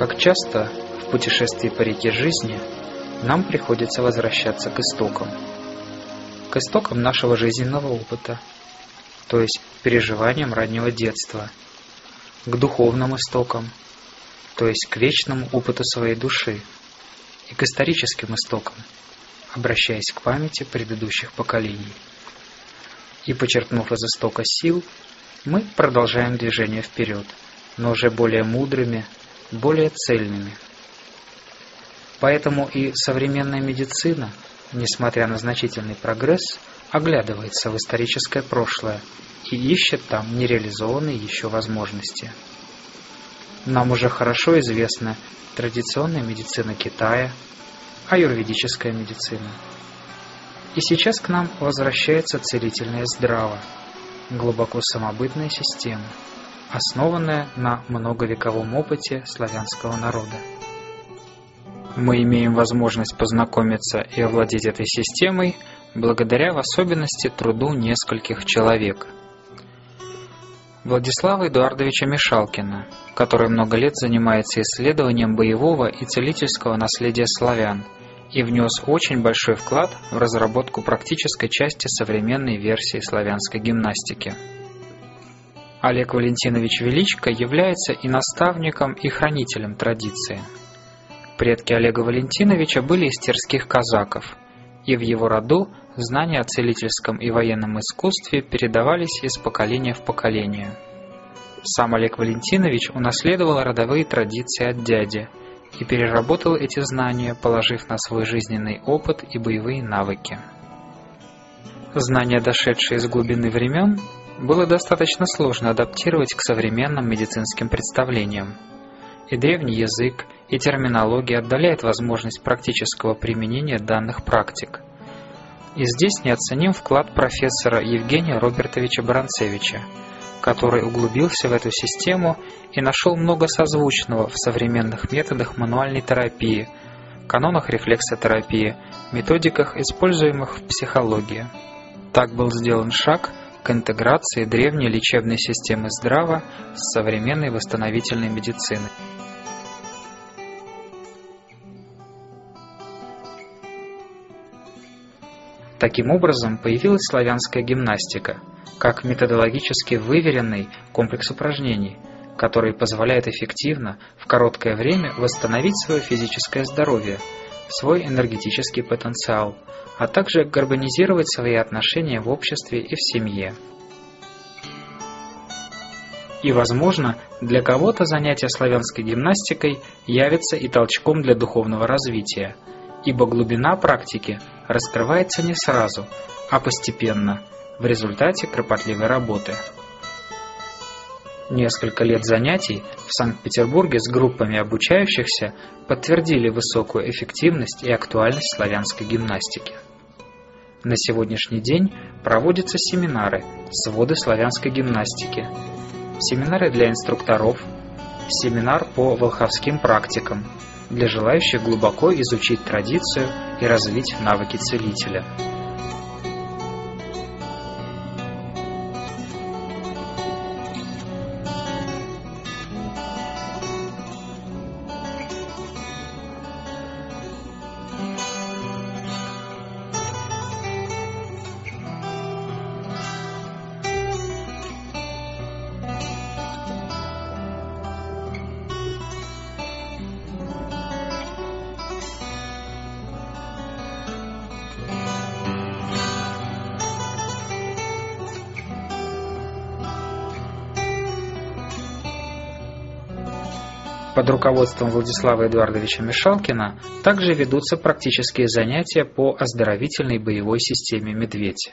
Как часто в путешествии по реке жизни нам приходится возвращаться к истокам. К истокам нашего жизненного опыта, то есть переживаниям раннего детства, к духовным истокам, то есть к вечному опыту своей души, и к историческим истокам, обращаясь к памяти предыдущих поколений. И, почерпнув из истока сил, мы продолжаем движение вперед, но уже более мудрыми, более цельными. Поэтому и современная медицина, несмотря на значительный прогресс, оглядывается в историческое прошлое и ищет там нереализованные еще возможности. Нам уже хорошо известна традиционная медицина Китая, аюрведическая медицина. И сейчас к нам возвращается целительное здраво, глубоко самобытная система – основанная на многовековом опыте славянского народа. Мы имеем возможность познакомиться и овладеть этой системой благодаря в особенности труду нескольких человек. Владислава Эдуардовича Мишалкина, который много лет занимается исследованием боевого и целительского наследия славян и внес очень большой вклад в разработку практической части современной версии славянской гимнастики. Олег Валентинович Величко является и наставником, и хранителем традиции. Предки Олега Валентиновича были из терских казаков, и в его роду знания о целительском и военном искусстве передавались из поколения в поколение. Сам Олег Валентинович унаследовал родовые традиции от дяди и переработал эти знания, положив на свой жизненный опыт и боевые навыки. Знания, дошедшие из глубины времен, было достаточно сложно адаптировать к современным медицинским представлениям. И древний язык, и терминология отдаляет возможность практического применения данных практик. И здесь неоценим вклад профессора Евгения Робертовича Баранцевича, который углубился в эту систему и нашел много созвучного в современных методах мануальной терапии, канонах рефлексотерапии, методиках, используемых в психологии. Так был сделан шаг к интеграции древней лечебной системы здраво с современной восстановительной медициной. Таким образом, появилась славянская гимнастика, как методологически выверенный комплекс упражнений, который позволяет эффективно, в короткое время восстановить свое физическое здоровье, свой энергетический потенциал – а также гармонизировать свои отношения в обществе и в семье. И, возможно, для кого-то занятие славянской гимнастикой явится и толчком для духовного развития, ибо глубина практики раскрывается не сразу, а постепенно, в результате кропотливой работы. Несколько лет занятий в Санкт-Петербурге с группами обучающихся подтвердили высокую эффективность и актуальность славянской гимнастики. На сегодняшний день проводятся семинары «Своды славянской гимнастики», семинары для инструкторов, семинар по волховским практикам для желающих глубоко изучить традицию и развить навыки целителя – руководством Владислава Эдуардовича Мишалкина также ведутся практические занятия по оздоровительной боевой системе «Медведь».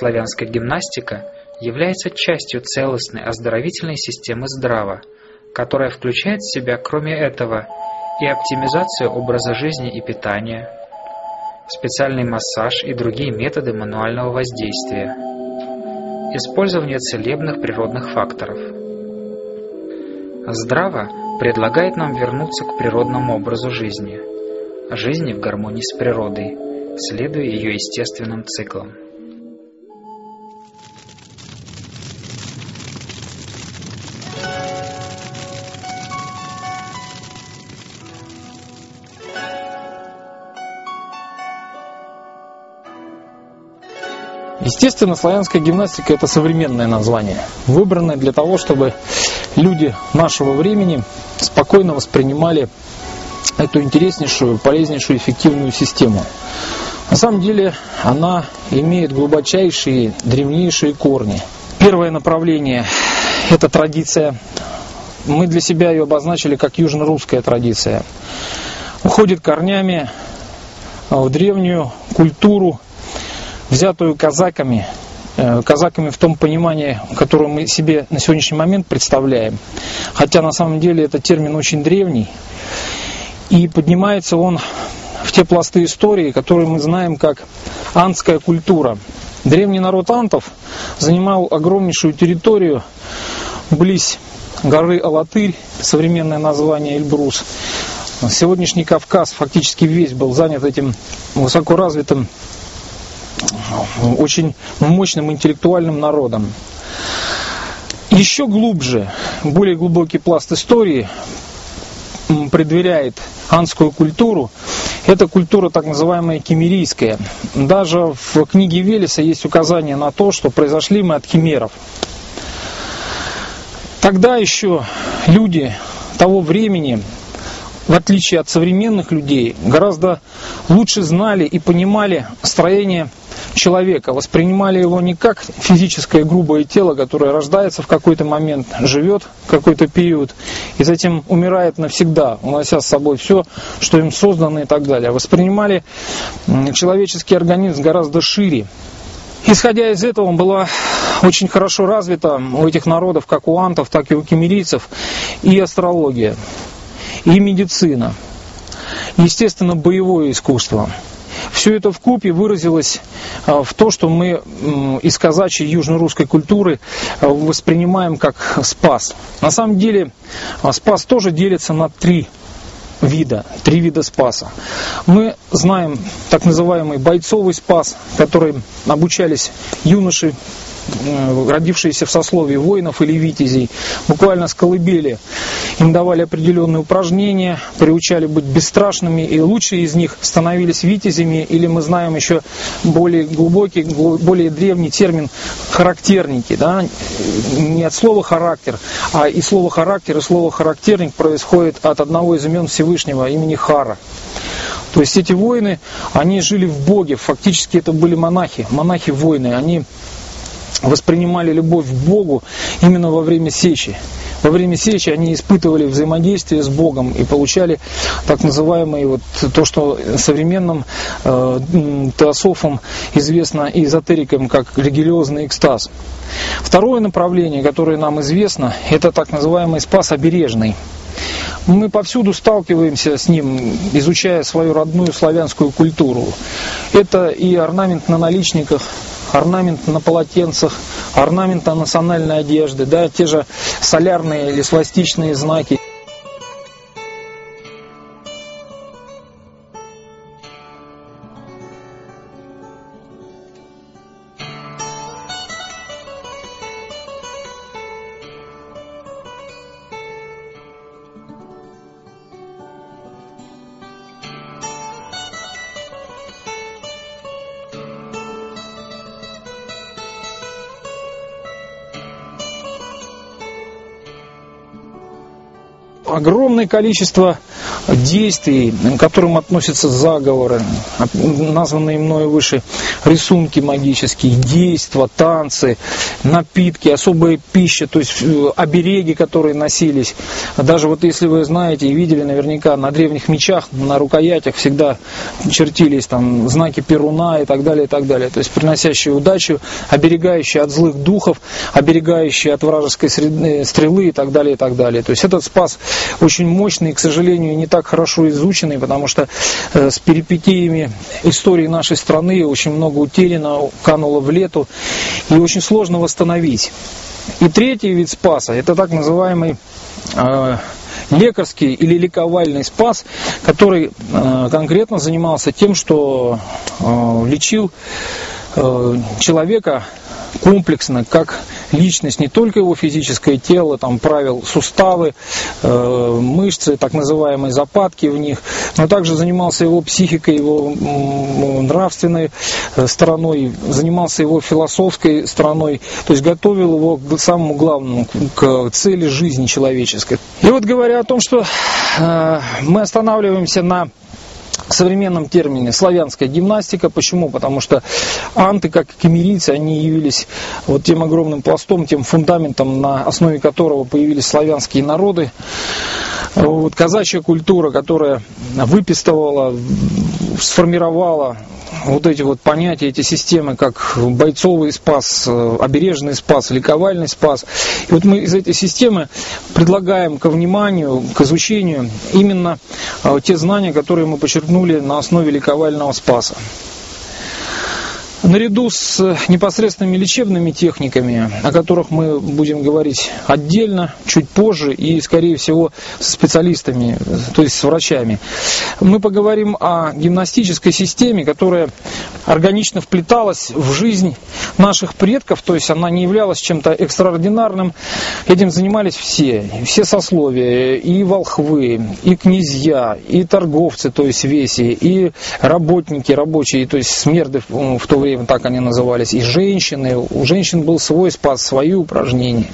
Славянская гимнастика является частью целостной оздоровительной системы здрава, которая включает в себя, кроме этого, и оптимизацию образа жизни и питания, специальный массаж и другие методы мануального воздействия, использование целебных природных факторов. Здраво предлагает нам вернуться к природному образу жизни, жизни в гармонии с природой, следуя ее естественным циклам. Естественно, славянская гимнастика – это современное название, выбранное для того, чтобы люди нашего времени спокойно воспринимали эту интереснейшую, полезнейшую, эффективную систему. На самом деле она имеет глубочайшие, древнейшие корни. Первое направление – это традиция. Мы для себя ее обозначили как южно-русская традиция. Уходит корнями в древнюю культуру взятую казаками, э, казаками в том понимании, которое мы себе на сегодняшний момент представляем. Хотя на самом деле этот термин очень древний. И поднимается он в те пласты истории, которые мы знаем как антская культура. Древний народ антов занимал огромнейшую территорию близ горы Алатырь, современное название Эльбрус. Сегодняшний Кавказ фактически весь был занят этим высокоразвитым очень мощным интеллектуальным народом. Еще глубже, более глубокий пласт истории предверяет анскую культуру. Это культура так называемая кемерийская. Даже в книге Велеса есть указание на то, что произошли мы от химеров. Тогда еще люди того времени в отличие от современных людей, гораздо лучше знали и понимали строение человека, воспринимали его не как физическое грубое тело, которое рождается в какой-то момент, живет какой-то период и затем умирает навсегда, унося с собой все, что им создано и так далее. Воспринимали человеческий организм гораздо шире. Исходя из этого, была очень хорошо развита у этих народов, как у антов, так и у кемерийцев, и астрология и медицина, естественно, боевое искусство. Все это в купе выразилось а, в то, что мы из казачьей южно-русской культуры а, воспринимаем как спас. На самом деле а, спас тоже делится на три вида, три вида спаса. Мы знаем так называемый бойцовый спас, который обучались юноши родившиеся в сословии воинов или витязей, буквально с колыбели. Им давали определенные упражнения, приучали быть бесстрашными, и лучшие из них становились витязями, или мы знаем еще более глубокий, более древний термин характерники. Да? Не от слова характер, а и слово характер, и слово характерник происходит от одного из имен Всевышнего, имени Хара. То есть эти воины, они жили в Боге, фактически это были монахи, монахи-воины, они воспринимали любовь к Богу именно во время сечи. Во время сечи они испытывали взаимодействие с Богом и получали так называемый вот то, что современным э, теософам известно эзотерикам как религиозный экстаз. Второе направление, которое нам известно, это так называемый спас обережный. Мы повсюду сталкиваемся с ним, изучая свою родную славянскую культуру. Это и орнамент на наличниках, орнамент на полотенцах, орнамент на национальной одежды, да, те же солярные или свастичные знаки. Огромное количество действий, к которым относятся заговоры, названные мною выше рисунки магические, действия, танцы, напитки, особая пища, то есть э, обереги, которые носились. Даже вот если вы знаете и видели наверняка на древних мечах, на рукоятях всегда чертились там знаки Перуна и так далее, и так далее. То есть приносящие удачу, оберегающие от злых духов, оберегающие от вражеской э, стрелы и так далее, и так далее. То есть этот спас очень мощный к сожалению, не так хорошо изученный, потому что э, с перипетиями истории нашей страны очень много утеряно, кануло в лету, и очень сложно восстановить. И третий вид спаса, это так называемый э, лекарский или ликовальный спас, который э, конкретно занимался тем, что э, лечил э, человека комплексно, как личность, не только его физическое тело, там правил суставы, э, мышцы, так называемые западки в них, но также занимался его психикой, его нравственной э, стороной, занимался его философской стороной, то есть готовил его к самому главному, к цели жизни человеческой. И вот говоря о том, что э, мы останавливаемся на современном термине славянская гимнастика. Почему? Потому что анты, как кемерийцы, они явились вот тем огромным пластом, тем фундаментом, на основе которого появились славянские народы. Вот, казачья культура, которая выпистывала, сформировала вот эти вот понятия, эти системы, как бойцовый спас, обережный спас, ликовальный спас. И вот мы из этой системы предлагаем ко вниманию, к изучению именно а, те знания, которые мы почерпнули на основе ликовального спаса. Наряду с непосредственными лечебными техниками, о которых мы будем говорить отдельно, чуть позже и, скорее всего, с специалистами, то есть с врачами, мы поговорим о гимнастической системе, которая органично вплеталась в жизнь наших предков, то есть она не являлась чем-то экстраординарным. Этим занимались все, все сословия, и волхвы, и князья, и торговцы, то есть веси, и работники, рабочие, то есть смерды в то время время так они назывались, и женщины. У женщин был свой спас, свои упражнения.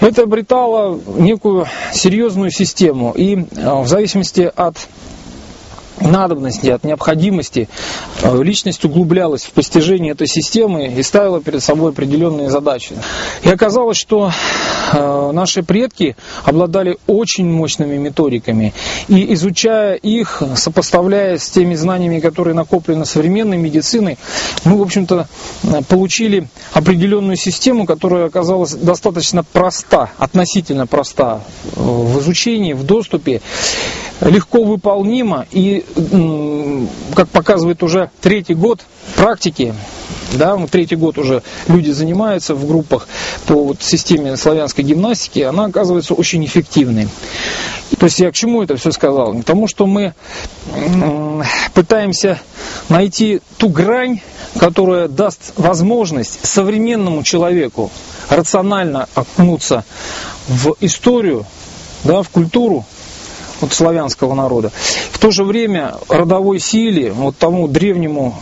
Это обретало некую серьезную систему. И э, в зависимости от надобности, от необходимости э, личность углублялась в постижение этой системы и ставила перед собой определенные задачи. И оказалось, что э, наши предки обладали очень мощными методиками. И изучая их, сопоставляя с теми знаниями, которые накоплены современной медициной, мы, в общем-то, получили определенную систему, которая оказалась достаточно проста, относительно проста в изучении, в доступе легко выполнимо и, как показывает уже третий год практики, да, третий год уже люди занимаются в группах по вот системе славянской гимнастики, она оказывается очень эффективной. То есть я к чему это все сказал? К тому, что мы пытаемся найти ту грань, которая даст возможность современному человеку рационально окунуться в историю, да, в культуру, вот славянского народа. В то же время родовой силе, вот тому древнему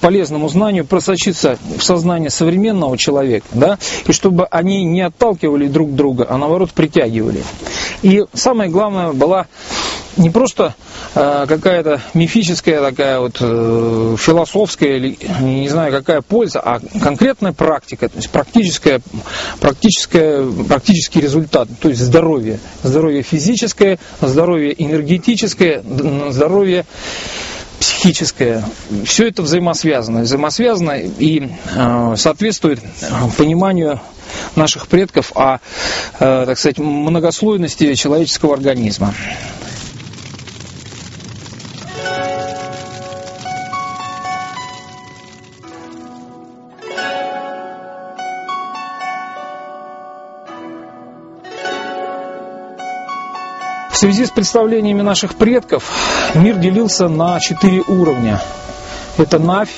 полезному знанию просочиться в сознание современного человека, да, и чтобы они не отталкивали друг друга, а наоборот притягивали. И самое главное была не просто э, какая-то мифическая такая вот э, философская или не знаю какая польза, а конкретная практика, то есть практическая, практическая, практический результат, то есть здоровье, здоровье физическое, здоровье энергетическое, здоровье психическое, все это взаимосвязано, взаимосвязано и э, соответствует пониманию наших предков о, э, так сказать, многослойности человеческого организма. Связи с представлениями наших предков мир делился на четыре уровня. Это Навь,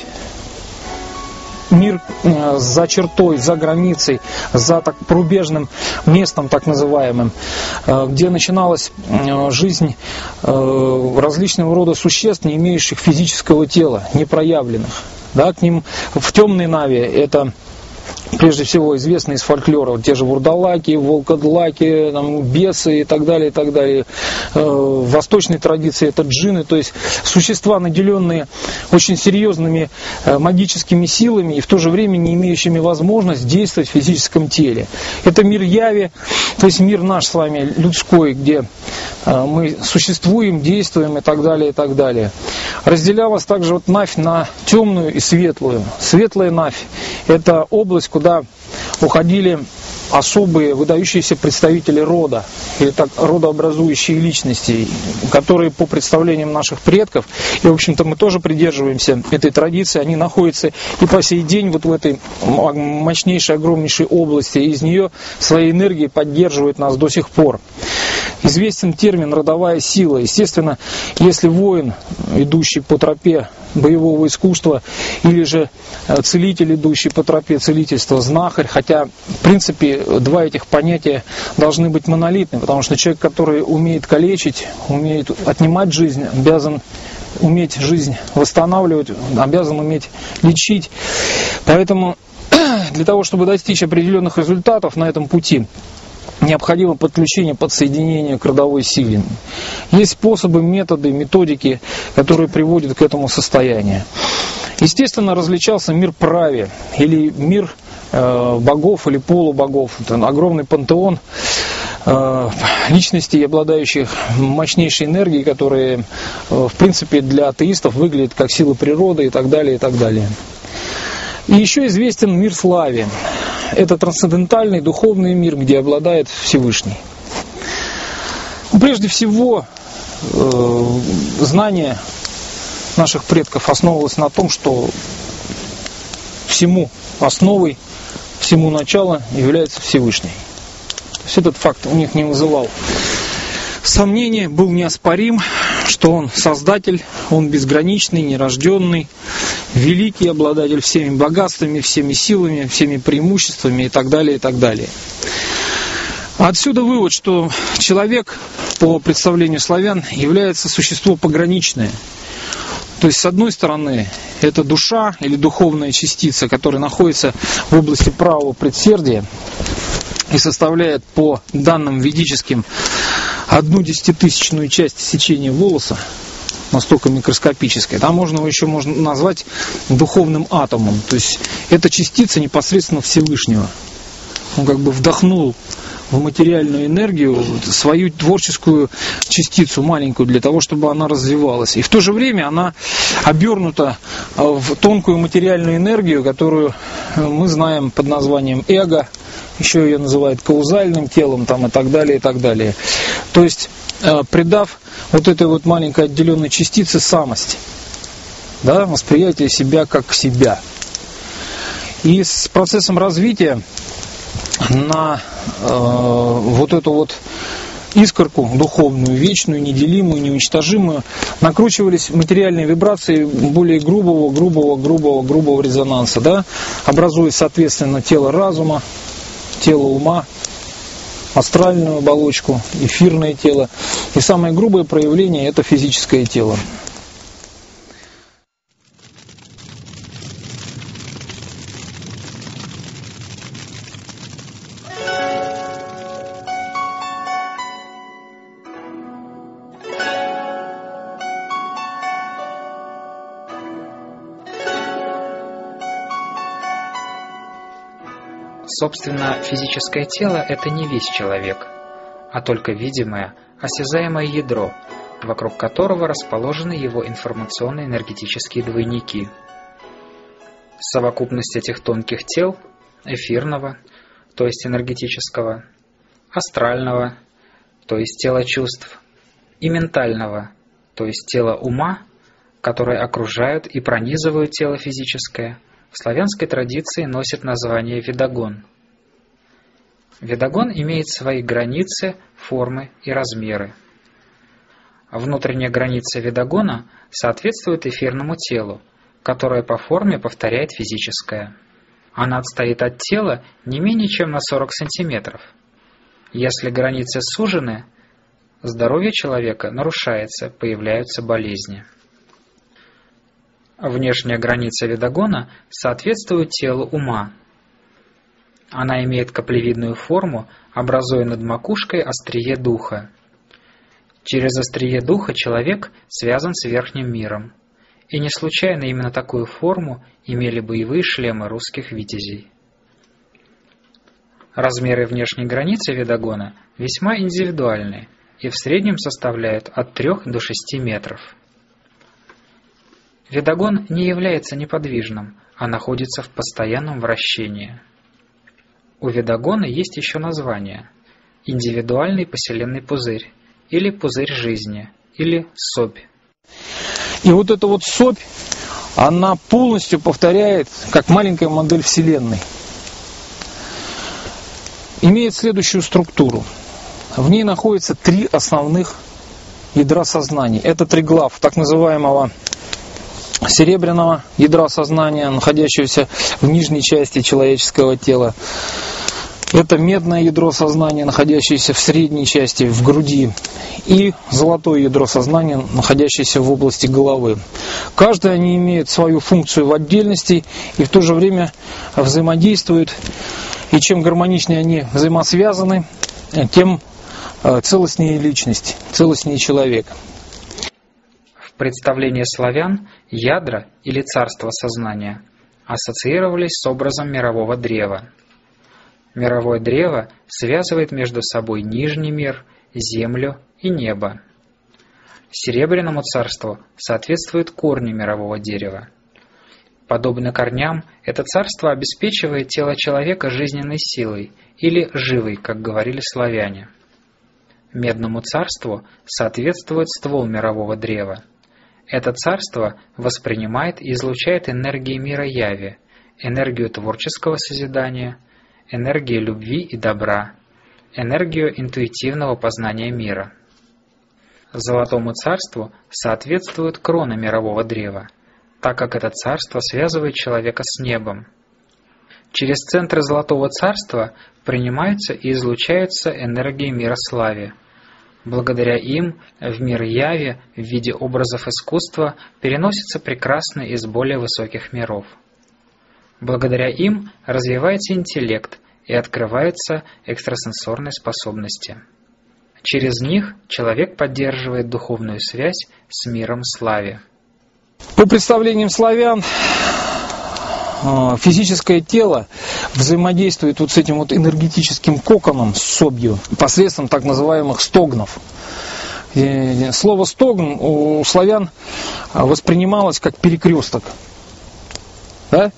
мир э, за чертой, за границей, за так пробежным местом так называемым, э, где начиналась э, жизнь различного рода существ, не имеющих физического тела, непроявленных. Да, к ним в темной Наве это прежде всего известные из фольклора, вот те же вурдалаки, волкодлаки, там, бесы и так далее, и так далее. Э, в восточной традиции это джины, то есть существа, наделенные очень серьезными э, магическими силами и в то же время не имеющими возможность действовать в физическом теле. Это мир яви, то есть мир наш с вами людской, где э, мы существуем, действуем и так далее, и так далее. Разделялась также вот Навь на темную и светлую. Светлая Навь – это область, куда туда уходили особые выдающиеся представители рода, или так родообразующие личности, которые по представлениям наших предков, и в общем-то мы тоже придерживаемся этой традиции, они находятся и по сей день вот в этой мощнейшей, огромнейшей области, и из нее своей энергией поддерживают нас до сих пор. Известен термин «родовая сила». Естественно, если воин, идущий по тропе боевого искусства, или же э, целитель, идущий по тропе целительства, знахарь, хотя, в принципе, два этих понятия должны быть монолитны, потому что человек, который умеет калечить, умеет отнимать жизнь, обязан уметь жизнь восстанавливать, обязан уметь лечить. Поэтому для того, чтобы достичь определенных результатов на этом пути, необходимо подключение, подсоединение к родовой силе. Есть способы, методы, методики, которые приводят к этому состоянию. Естественно, различался мир праве или мир богов или полубогов. Это огромный пантеон э, личностей, обладающих мощнейшей энергией, которые, э, в принципе, для атеистов выглядят как силы природы и так далее, и так далее. И еще известен мир славе. Это трансцендентальный духовный мир, где обладает Всевышний. Прежде всего, э, знание наших предков основывалось на том, что всему основой, всему началом является Всевышний. То есть этот факт у них не вызывал сомнения, был неоспорим, что он создатель, он безграничный, нерожденный, великий обладатель всеми богатствами, всеми силами, всеми преимуществами и так далее, и так далее. Отсюда вывод, что человек, по представлению славян, является существо пограничное. То есть, с одной стороны, это душа или духовная частица, которая находится в области правого предсердия и составляет по данным ведическим одну десятитысячную часть сечения волоса, настолько микроскопическая, там можно его еще можно назвать духовным атомом. То есть это частица непосредственно Всевышнего. Он как бы вдохнул в материальную энергию свою творческую частицу маленькую для того, чтобы она развивалась. И в то же время она обернута в тонкую материальную энергию, которую мы знаем под названием эго, еще ее называют каузальным телом там, и так далее, и так далее. То есть, э, придав вот этой вот маленькой отделенной частице самость, да, восприятие себя как себя. И с процессом развития на э, вот эту вот искорку духовную, вечную, неделимую, неуничтожимую, накручивались материальные вибрации более грубого, грубого, грубого, грубого резонанса, да, образуя, соответственно, тело разума, тело ума, астральную оболочку, эфирное тело. И самое грубое проявление – это физическое тело. Собственно, физическое тело – это не весь человек, а только видимое, осязаемое ядро, вокруг которого расположены его информационно-энергетические двойники. Совокупность этих тонких тел – эфирного, то есть энергетического, астрального, то есть тела чувств, и ментального, то есть тела ума, которые окружают и пронизывают тело физическое – в славянской традиции носит название Ведагон. Ведагон имеет свои границы, формы и размеры. Внутренняя граница Ведагона соответствует эфирному телу, которое по форме повторяет физическое. Она отстоит от тела не менее чем на 40 сантиметров. Если границы сужены, здоровье человека нарушается, появляются болезни. Внешняя граница видогона соответствует телу ума. Она имеет каплевидную форму, образуя над макушкой острие духа. Через острие духа человек связан с верхним миром. И не случайно именно такую форму имели боевые шлемы русских витязей. Размеры внешней границы видогона весьма индивидуальны и в среднем составляют от 3 до 6 метров. Видогон не является неподвижным, а находится в постоянном вращении. У видогона есть еще название – индивидуальный поселенный пузырь или пузырь жизни, или сопь. И вот эта вот сопь, она полностью повторяет, как маленькая модель Вселенной. Имеет следующую структуру. В ней находится три основных ядра сознания. Это три глав так называемого серебряного ядра сознания, находящегося в нижней части человеческого тела. Это медное ядро сознания, находящееся в средней части, в груди, и золотое ядро сознания, находящееся в области головы. Каждый они имеет свою функцию в отдельности и в то же время взаимодействуют. И чем гармоничнее они взаимосвязаны, тем э, целостнее личность, целостнее человек. Представлении славян ядра или царство сознания ассоциировались с образом мирового древа – Мировое древо связывает между собой нижний мир, землю и небо. Серебряному царству соответствуют корни мирового дерева. Подобно корням, это царство обеспечивает тело человека жизненной силой или живой, как говорили славяне. Медному царству соответствует ствол мирового древа. Это царство воспринимает и излучает энергии мира Яви, энергию творческого созидания – энергии любви и добра, энергию интуитивного познания мира. Золотому царству соответствует крона мирового древа, так как это царство связывает человека с небом. Через центры Золотого Царства принимаются и излучаются энергии мира славе. Благодаря им в мир яви в виде образов искусства переносится прекрасное из более высоких миров. Благодаря им развивается интеллект и открываются экстрасенсорные способности. Через них человек поддерживает духовную связь с миром славе. По представлениям славян, физическое тело взаимодействует вот с этим вот энергетическим коконом, с собью, посредством так называемых стогнов. Слово стогн у славян воспринималось как перекресток да,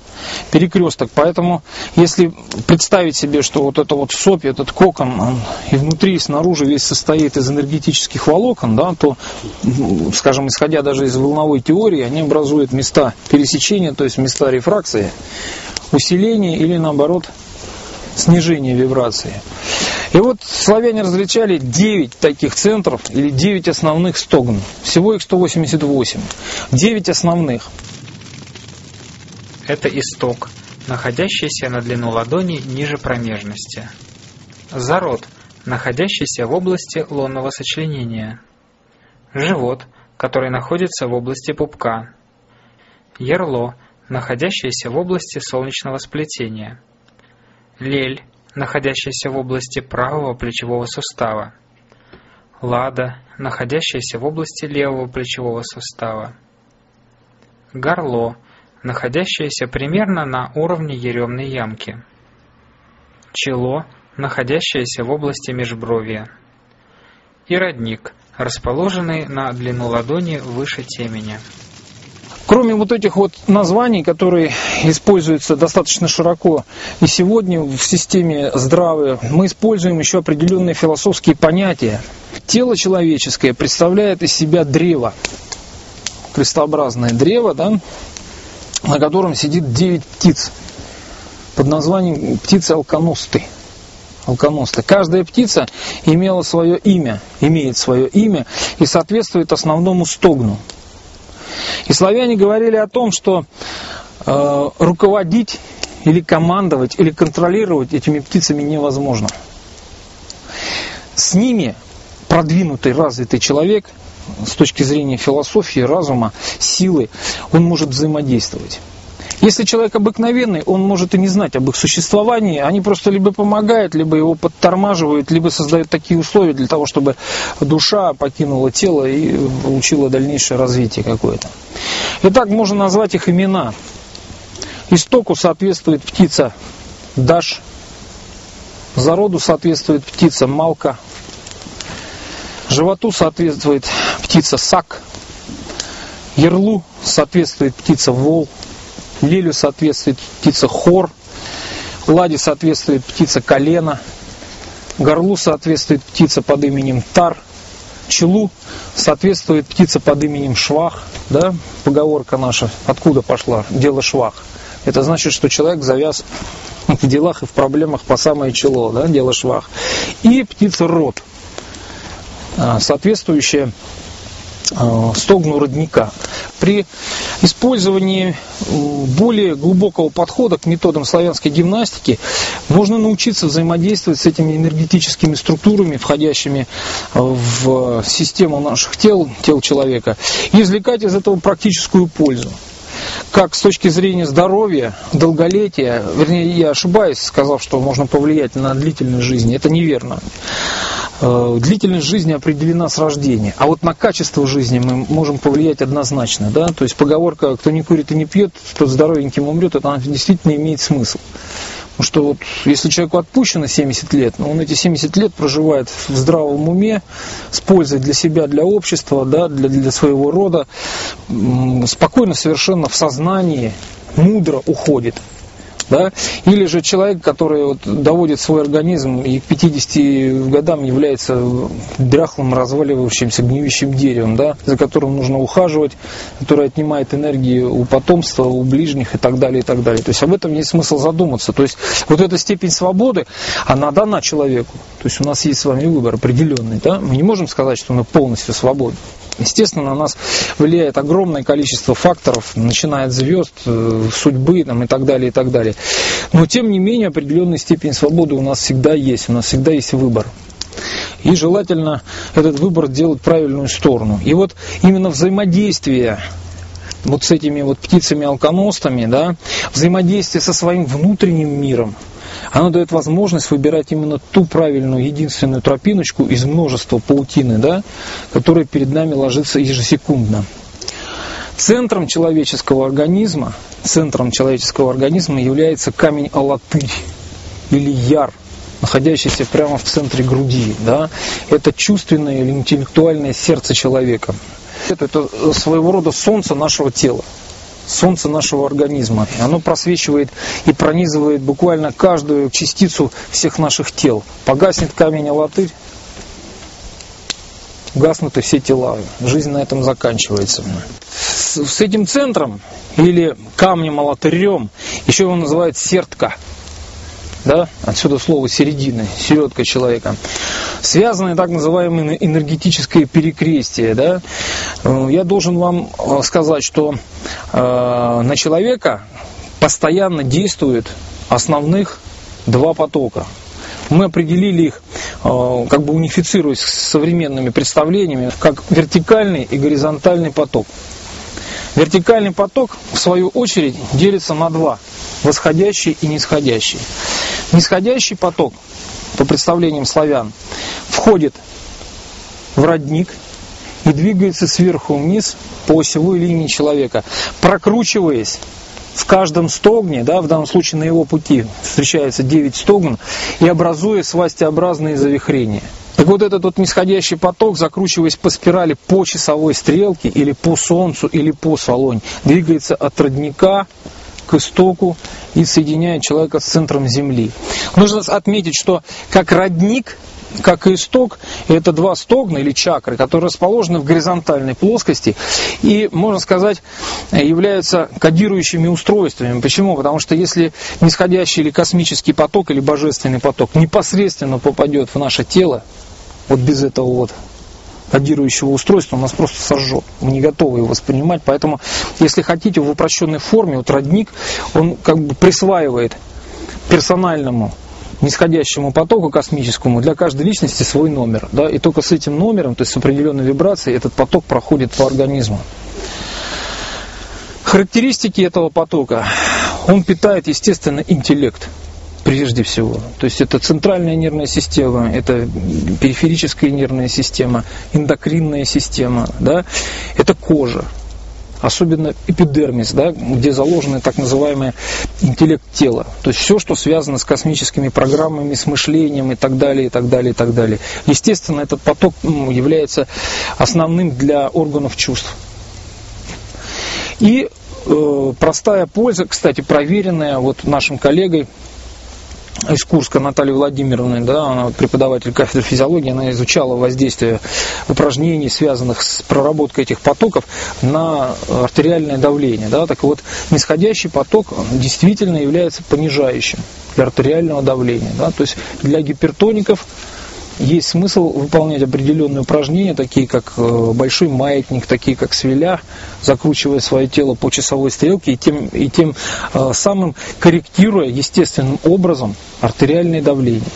перекресток. Поэтому, если представить себе, что вот это вот сопь, этот кокон, он и внутри, и снаружи весь состоит из энергетических волокон, да, то, скажем, исходя даже из волновой теории, они образуют места пересечения, то есть места рефракции, усиления или наоборот снижения вибрации. И вот славяне различали 9 таких центров или 9 основных стогн. Всего их 188. 9 основных. Это исток, находящийся на длину ладони ниже промежности. Зарод, находящийся в области лунного сочленения. Живот, который находится в области пупка. Ярло, находящееся в области солнечного сплетения. Лель, находящаяся в области правого плечевого сустава. Лада, находящаяся в области левого плечевого сустава. Горло, находящееся примерно на уровне еремной ямки. Чело, находящееся в области межбровья. И родник, расположенный на длину ладони выше темени. Кроме вот этих вот названий, которые используются достаточно широко и сегодня в системе здравия, мы используем еще определенные философские понятия. Тело человеческое представляет из себя древо, крестообразное древо, да, на котором сидит 9 птиц под названием птицы алконосты. Алконосты. Каждая птица имела свое имя, имеет свое имя и соответствует основному стогну. И славяне говорили о том, что э, руководить или командовать, или контролировать этими птицами невозможно. С ними продвинутый, развитый человек с точки зрения философии, разума, силы, он может взаимодействовать. Если человек обыкновенный, он может и не знать об их существовании, они просто либо помогают, либо его подтормаживают, либо создают такие условия для того, чтобы душа покинула тело и получила дальнейшее развитие какое-то. Итак, можно назвать их имена. Истоку соответствует птица Даш, Зароду соответствует птица Малка, Животу соответствует птица Сак, Ярлу соответствует птица Вол, Лилю соответствует птица Хор, Ладе соответствует птица Колена, Горлу соответствует птица под именем Тар, Челу соответствует птица под именем Швах, да, поговорка наша, откуда пошла, дело Швах. Это значит, что человек завяз в делах и в проблемах по самое чело, да, дело Швах. И птица Рот, а, соответствующая стогну родника. При использовании более глубокого подхода к методам славянской гимнастики можно научиться взаимодействовать с этими энергетическими структурами, входящими в систему наших тел, тел человека, и извлекать из этого практическую пользу как с точки зрения здоровья, долголетия, вернее, я ошибаюсь, сказав, что можно повлиять на длительность жизни, это неверно. Э, длительность жизни определена с рождения, а вот на качество жизни мы можем повлиять однозначно. Да? То есть поговорка «кто не курит и не пьет, тот здоровеньким умрет», это действительно имеет смысл. Потому что вот если человеку отпущено 70 лет, но он эти 70 лет проживает в здравом уме, с пользой для себя, для общества, да, для, для своего рода, спокойно совершенно в сознании, мудро уходит. Да? Или же человек, который вот доводит свой организм и к 50 годам является дряхлым, разваливающимся, гниющим деревом, да? за которым нужно ухаживать, который отнимает энергию у потомства, у ближних и так далее, и так далее. То есть об этом есть смысл задуматься. То есть вот эта степень свободы, она дана человеку. То есть у нас есть с вами выбор определенный. Да? Мы не можем сказать, что мы полностью свободны. Естественно, на нас влияет огромное количество факторов, начиная от звезд, э, судьбы там, и так далее, и так далее. Но, тем не менее, определенная степень свободы у нас всегда есть, у нас всегда есть выбор. И желательно этот выбор делать в правильную сторону. И вот именно взаимодействие вот с этими вот птицами-алконостами, да, взаимодействие со своим внутренним миром, оно дает возможность выбирать именно ту правильную, единственную тропиночку из множества паутины, да, которая перед нами ложится ежесекундно. Центром человеческого организма, центром человеческого организма является камень Алатырь или Яр, находящийся прямо в центре груди. Да? Это чувственное или интеллектуальное сердце человека. Это, это своего рода солнце нашего тела солнце нашего организма. Оно просвечивает и пронизывает буквально каждую частицу всех наших тел. Погаснет камень Алатырь, гаснут и все тела. Жизнь на этом заканчивается. С, с этим центром или камнем Алатырем, еще его называют сертка – да, отсюда слово середины, середка человека, связанное так называемое энергетическое перекрестие. Да. Э, я должен вам э, сказать, что э, на человека постоянно действует основных два потока. Мы определили их, э, как бы унифицируясь с современными представлениями, как вертикальный и горизонтальный поток. Вертикальный поток, в свою очередь, делится на два – восходящий и нисходящий. Нисходящий поток, по представлениям славян, входит в родник и двигается сверху вниз по осевой линии человека, прокручиваясь в каждом стогне, да, в данном случае на его пути встречается 9 стогн, и образуя свастеобразные завихрения. Так вот этот вот нисходящий поток, закручиваясь по спирали по часовой стрелке или по солнцу или по солонь, двигается от родника к истоку и соединяет человека с центром Земли. Нужно отметить, что как родник, как и исток, это два стогна или чакры, которые расположены в горизонтальной плоскости и, можно сказать, являются кодирующими устройствами. Почему? Потому что если нисходящий или космический поток или божественный поток непосредственно попадет в наше тело, вот без этого вот кодирующего устройства нас просто сожжет. Мы не готовы его воспринимать. Поэтому, если хотите, в упрощенной форме, вот родник, он как бы присваивает персональному нисходящему потоку космическому для каждой личности свой номер. Да, и только с этим номером, то есть с определенной вибрацией, этот поток проходит по организму. Характеристики этого потока. он питает, естественно, интеллект прежде всего. То есть это центральная нервная система, это периферическая нервная система, эндокринная система, да? это кожа, особенно эпидермис, да, где заложены так называемый интеллект тела. То есть все, что связано с космическими программами, с мышлением и так далее, и так далее, и так далее. Естественно, этот поток является основным для органов чувств. И э, простая польза, кстати, проверенная вот нашим коллегой из Курска Наталья Владимировна, да, она преподаватель кафедры физиологии, она изучала воздействие упражнений, связанных с проработкой этих потоков на артериальное давление. Да. Так вот, нисходящий поток действительно является понижающим для артериального давления. Да. То есть для гипертоников есть смысл выполнять определенные упражнения, такие как э, большой маятник, такие как свиля, закручивая свое тело по часовой стрелке и тем, и тем э, самым корректируя естественным образом артериальное давление.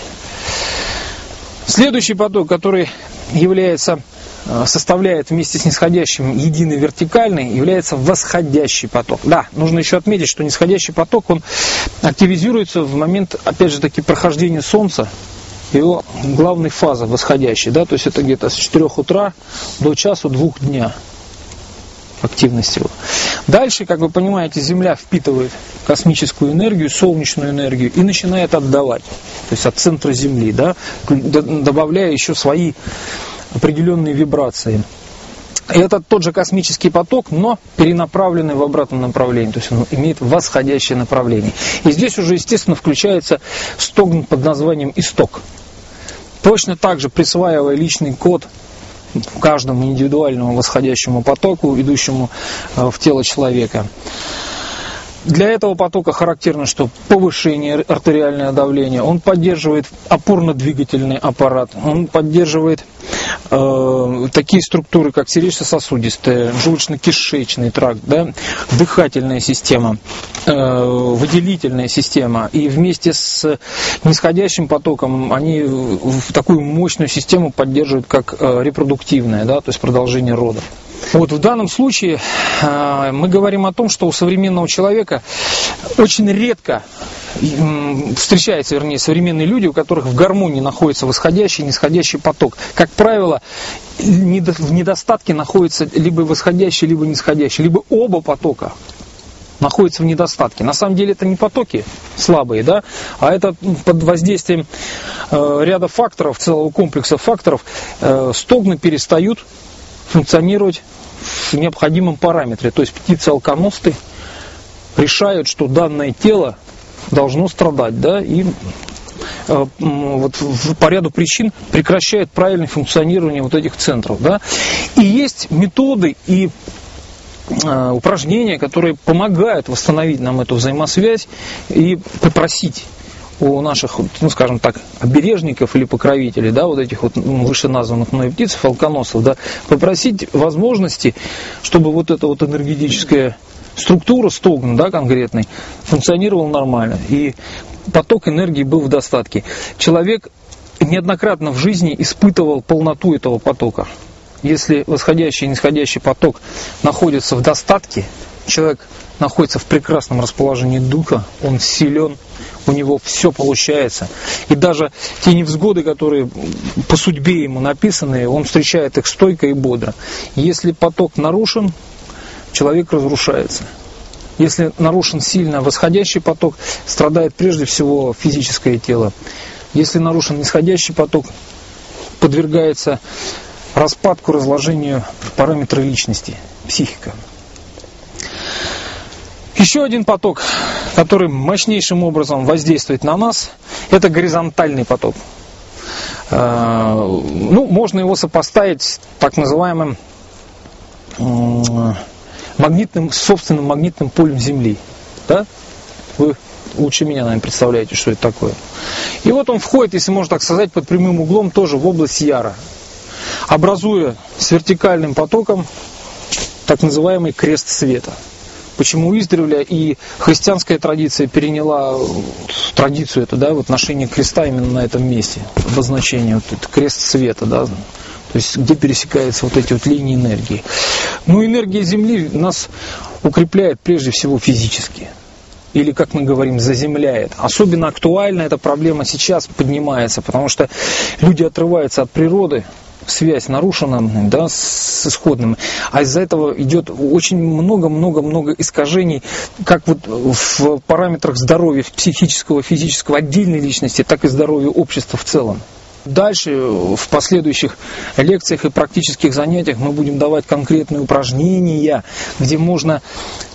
Следующий поток, который является э, составляет вместе с нисходящим единый вертикальный, является восходящий поток. Да, нужно еще отметить, что нисходящий поток, он активизируется в момент, опять же таки, прохождения Солнца его главной фазы восходящей, да, то есть это где-то с 4 утра до часу двух дня активность его. Дальше, как вы понимаете, Земля впитывает космическую энергию, солнечную энергию и начинает отдавать, то есть от центра Земли, да, добавляя еще свои определенные вибрации. И это тот же космический поток, но перенаправленный в обратном направлении, то есть он имеет восходящее направление. И здесь уже, естественно, включается стогн под названием исток. Точно так же присваивая личный код каждому индивидуальному восходящему потоку, идущему э, в тело человека. Для этого потока характерно, что повышение артериального давления, он поддерживает опорно-двигательный аппарат, он поддерживает э, такие структуры, как сердечно-сосудистая, желудочно-кишечный тракт, да, дыхательная система, э, выделительная система. И вместе с нисходящим потоком они в такую мощную систему поддерживают, как э, репродуктивная, да, то есть продолжение родов. Вот в данном случае э, мы говорим о том, что у современного человека очень редко встречаются, вернее, современные люди, у которых в гармонии находится восходящий и нисходящий поток. Как правило, в недостатке находится либо восходящий, либо нисходящий, либо оба потока находятся в недостатке. На самом деле это не потоки слабые, да, а это под воздействием э, ряда факторов, целого комплекса факторов, э, стогны перестают функционировать в необходимом параметре. То есть птицы-алконосты решают, что данное тело должно страдать, да, и э, вот по ряду причин прекращает правильное функционирование вот этих центров. Да? И есть методы и э, упражнения, которые помогают восстановить нам эту взаимосвязь и попросить у наших, ну скажем так, обережников или покровителей, да, вот этих вот вышеназванных мной птиц, фалконосов, да, попросить возможности, чтобы вот эта вот энергетическая структура стогна, да, конкретный, функционировала нормально. И поток энергии был в достатке. Человек неоднократно в жизни испытывал полноту этого потока. Если восходящий и нисходящий поток находится в достатке, человек находится в прекрасном расположении духа, он силен, у него все получается. И даже те невзгоды, которые по судьбе ему написаны, он встречает их стойко и бодро. Если поток нарушен, человек разрушается. Если нарушен сильно восходящий поток, страдает прежде всего физическое тело. Если нарушен нисходящий поток, подвергается распадку, разложению параметры личности, психика. Еще один поток, который мощнейшим образом воздействует на нас, это горизонтальный поток. Э, ну, можно его сопоставить с так называемым магнитным, собственным магнитным полем Земли. Да? Вы лучше меня, наверное, представляете, что это такое. И вот он входит, если можно так сказать, под прямым углом тоже в область Яра, образуя с вертикальным потоком так называемый крест света – почему издревле и христианская традиция переняла традицию это, да, в отношении креста именно на этом месте, обозначение, вот это крест света, да, то есть где пересекаются вот эти вот линии энергии. Ну, энергия Земли нас укрепляет прежде всего физически. или, как мы говорим, заземляет. Особенно актуальна эта проблема сейчас поднимается, потому что люди отрываются от природы, связь нарушена да, с исходным, а из-за этого идет очень много-много-много искажений, как вот в параметрах здоровья психического, физического отдельной личности, так и здоровья общества в целом. Дальше в последующих лекциях и практических занятиях мы будем давать конкретные упражнения, где можно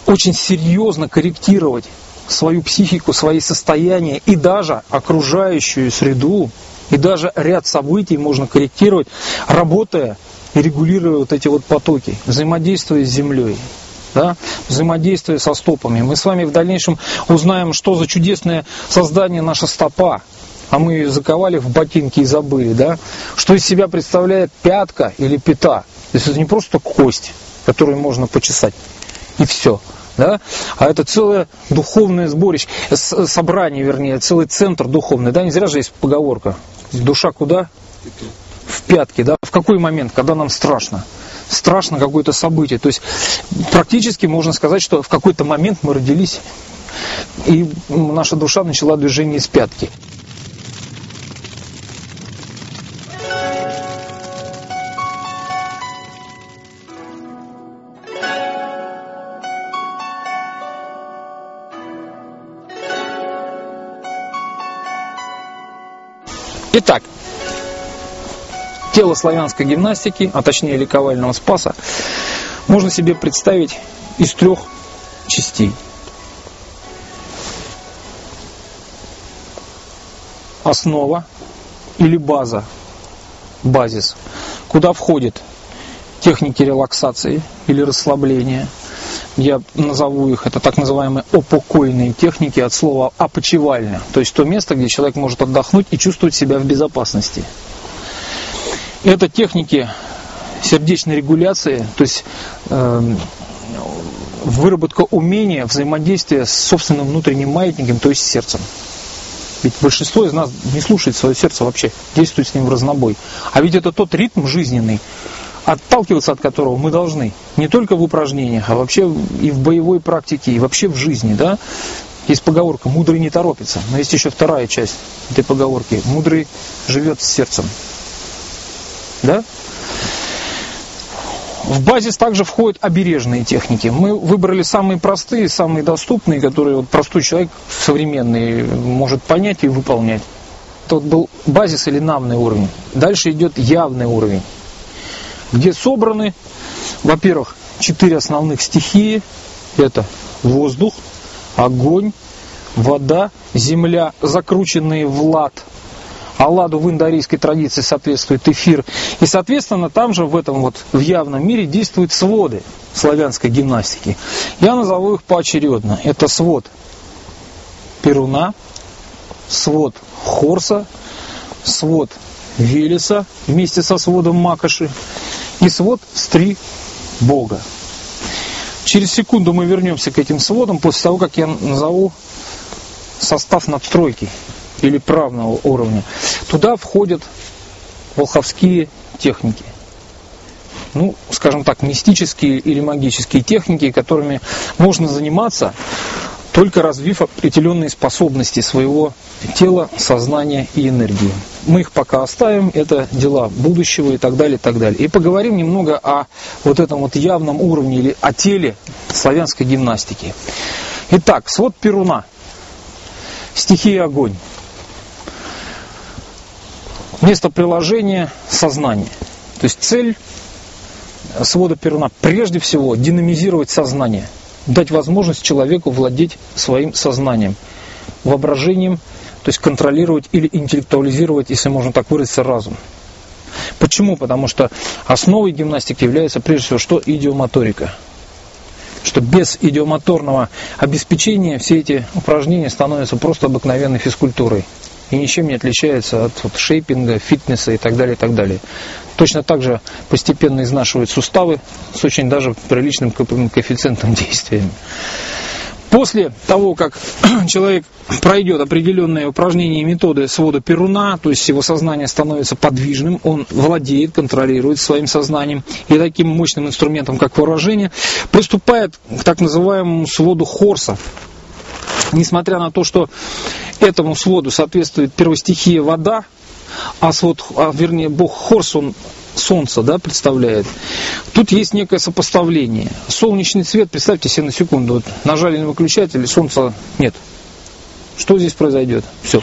очень серьезно корректировать свою психику, свои состояния и даже окружающую среду, и даже ряд событий можно корректировать, работая и регулируя вот эти вот потоки, взаимодействуя с Землей. Да, взаимодействуя со стопами. Мы с вами в дальнейшем узнаем, что за чудесное создание наша стопа, а мы ее заковали в ботинки и забыли, да? Что из себя представляет пятка или пята. То есть это не просто кость, которую можно почесать, и все да? а это целое духовное сборище, собрание, вернее, целый центр духовный. Да? Не зря же есть поговорка. Душа куда? В пятки. Да? В какой момент? Когда нам страшно. Страшно какое-то событие. То есть практически можно сказать, что в какой-то момент мы родились, и наша душа начала движение из пятки. Итак, тело славянской гимнастики, а точнее ликовального спаса, можно себе представить из трех частей. Основа или база, базис, куда входит техники релаксации или расслабления. Я назову их, это так называемые опокойные техники от слова опочивальня, то есть то место, где человек может отдохнуть и чувствовать себя в безопасности. Это техники сердечной регуляции, то есть э, выработка умения взаимодействия с собственным внутренним маятником, то есть сердцем. Ведь большинство из нас не слушает свое сердце вообще, действует с ним в разнобой. А ведь это тот ритм жизненный, отталкиваться от которого мы должны не только в упражнениях, а вообще и в боевой практике, и вообще в жизни. Да? Есть поговорка «мудрый не торопится», но есть еще вторая часть этой поговорки «мудрый живет с сердцем». Да? В базис также входят обережные техники. Мы выбрали самые простые, самые доступные, которые вот простой человек современный может понять и выполнять. Это вот был базис или намный уровень. Дальше идет явный уровень где собраны, во-первых, четыре основных стихии. Это воздух, огонь, вода, земля, закрученные в лад. А ладу в индоарийской традиции соответствует эфир. И, соответственно, там же в этом вот, в явном мире действуют своды славянской гимнастики. Я назову их поочередно. Это свод Перуна, свод Хорса, свод Велеса вместе со сводом Макоши и свод стри Бога. Через секунду мы вернемся к этим сводам после того, как я назову состав надстройки или правного уровня. Туда входят волховские техники. Ну, скажем так, мистические или магические техники, которыми можно заниматься только развив определенные способности своего тела, сознания и энергии. Мы их пока оставим, это дела будущего и так далее, и так далее. И поговорим немного о вот этом вот явном уровне или о теле славянской гимнастики. Итак, свод Перуна. Стихия огонь. Место приложения – сознание. То есть цель свода Перуна прежде всего динамизировать сознание – дать возможность человеку владеть своим сознанием, воображением, то есть контролировать или интеллектуализировать, если можно так выразиться, разум. Почему? Потому что основой гимнастики является прежде всего что? Идиомоторика. Что без идиомоторного обеспечения все эти упражнения становятся просто обыкновенной физкультурой и ничем не отличается от вот, шейпинга, фитнеса и так далее, и так далее. Точно так же постепенно изнашивают суставы с очень даже приличным коэффициентом действия. После того, как человек пройдет определенные упражнения и методы свода Перуна, то есть его сознание становится подвижным, он владеет, контролирует своим сознанием, и таким мощным инструментом, как выражение, приступает к так называемому своду Хорса, несмотря на то, что этому своду соответствует первостихия вода, а свод, а, вернее, бог Хорс, он Солнце да, представляет, тут есть некое сопоставление. Солнечный свет, представьте себе на секунду, вот нажали на выключатель, солнца нет. Что здесь произойдет? Все,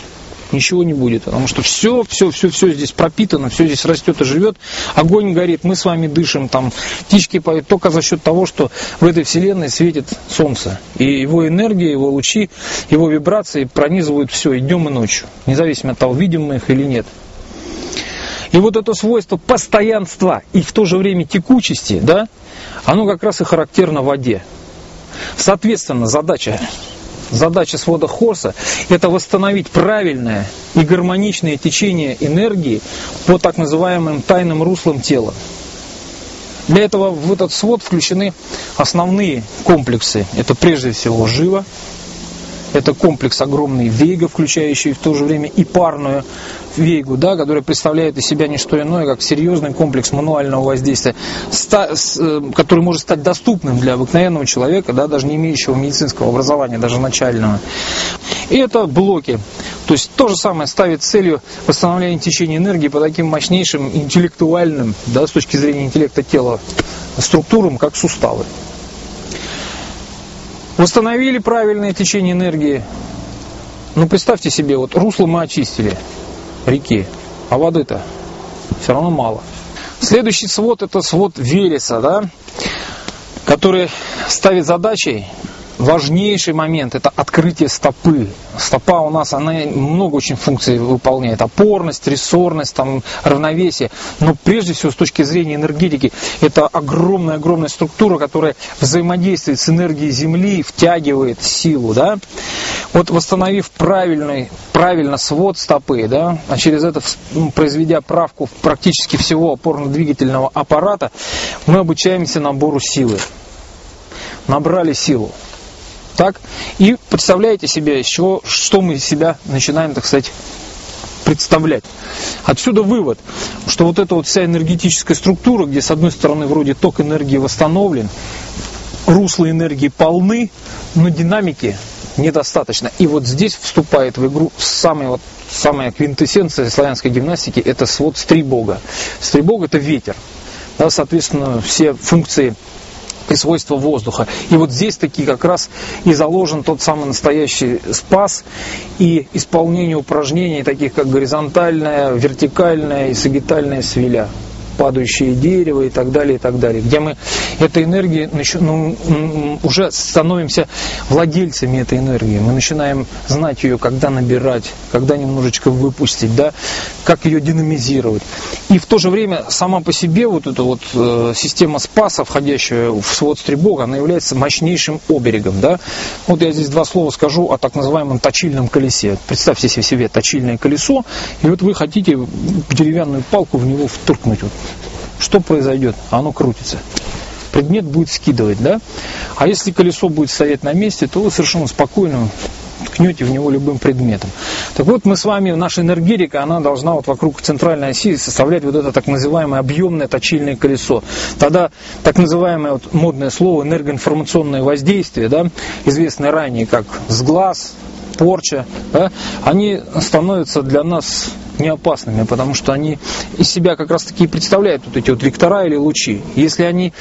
ничего не будет, потому что все, все, все, все здесь пропитано, все здесь растет и живет, огонь горит, мы с вами дышим, там птички поют только за счет того, что в этой вселенной светит солнце, и его энергия, его лучи, его вибрации пронизывают все и днем, и ночью, независимо от того, видим мы их или нет. И вот это свойство постоянства и в то же время текучести, да, оно как раз и характерно воде. Соответственно, задача Задача свода Хорса – это восстановить правильное и гармоничное течение энергии по так называемым тайным руслам тела. Для этого в этот свод включены основные комплексы. Это прежде всего жива, это комплекс огромный вейга, включающий в то же время и парную вейгу, да, которая представляет из себя не что иное, как серьезный комплекс мануального воздействия, э, который может стать доступным для обыкновенного человека, да, даже не имеющего медицинского образования, даже начального. И это блоки. То есть то же самое ставит целью восстановления течения энергии по таким мощнейшим интеллектуальным, да, с точки зрения интеллекта тела, структурам, как суставы. Восстановили правильное течение энергии. Ну, представьте себе, вот русло мы очистили, реки, а воды-то все равно мало. Следующий свод это свод Велеса, да, который ставит задачей важнейший момент – это открытие стопы. Стопа у нас, она много очень функций выполняет. Опорность, рессорность, там, равновесие. Но прежде всего, с точки зрения энергетики, это огромная-огромная структура, которая взаимодействует с энергией Земли, втягивает силу. Да? Вот восстановив правильный, правильно свод стопы, да, а через это произведя правку практически всего опорно-двигательного аппарата, мы обучаемся набору силы. Набрали силу. Так? И представляете себе, из чего, что мы себя начинаем, так сказать, представлять. Отсюда вывод, что вот эта вот вся энергетическая структура, где с одной стороны вроде ток энергии восстановлен, русла энергии полны, но динамики недостаточно. И вот здесь вступает в игру самая, вот, самая квинтэссенция славянской гимнастики, это свод стрибога. Стрибог это ветер. Да, соответственно, все функции и свойства воздуха. И вот здесь таки как раз и заложен тот самый настоящий спас и исполнение упражнений, таких как горизонтальная, вертикальная и сагитальная свиля падающее дерево и так далее, и так далее, где мы этой энергии ну, уже становимся владельцами этой энергии. Мы начинаем знать ее, когда набирать, когда немножечко выпустить, да, как ее динамизировать. И в то же время сама по себе вот эта вот э, система спаса, входящая в свод стребога, она является мощнейшим оберегом. Да? Вот я здесь два слова скажу о так называемом точильном колесе. Представьте себе точильное колесо, и вот вы хотите деревянную палку в него втуркнуть. Вот что произойдет? Оно крутится. Предмет будет скидывать, да? А если колесо будет стоять на месте, то вы совершенно спокойно ткнете в него любым предметом. Так вот, мы с вами, наша энергетика, она должна вот вокруг центральной оси составлять вот это так называемое объемное точильное колесо. Тогда так называемое вот модное слово энергоинформационное воздействие, да, известное ранее как сглаз, порча, да, они становятся для нас не опасными, потому что они из себя как раз таки представляют вот эти вот вектора или лучи. Если они